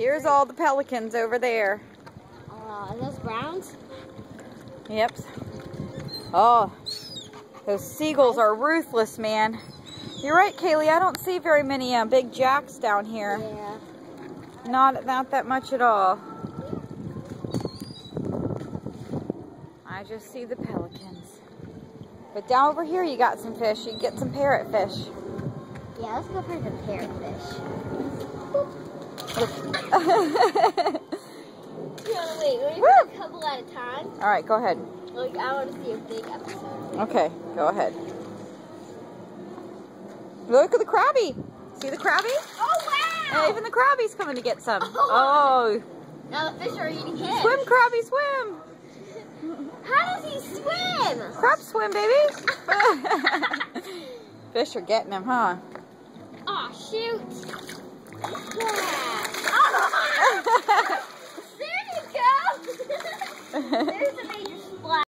Here's all the pelicans over there. Uh, are those browns? Yep. Oh, those seagulls are ruthless, man. You're right, Kaylee. I don't see very many uh, big jacks down here. Yeah. Not, not that much at all. I just see the pelicans. But down over here, you got some fish. You can get some parrotfish. Yeah, let's go for the parrotfish. Wait, we're Woo! gonna do a couple at a time. all right, go ahead. Like, I want to see a big episode. Okay, go ahead. Look at the crabby. See the crabby? Oh, wow! And even the crabby's coming to get some. Oh. Oh, Now the fish are eating him. swim, crabby, swim. How does he swim? Crab swim, baby. Fish are getting him, huh? Oh, shoot. Yeah. Oh, there you go. There's a major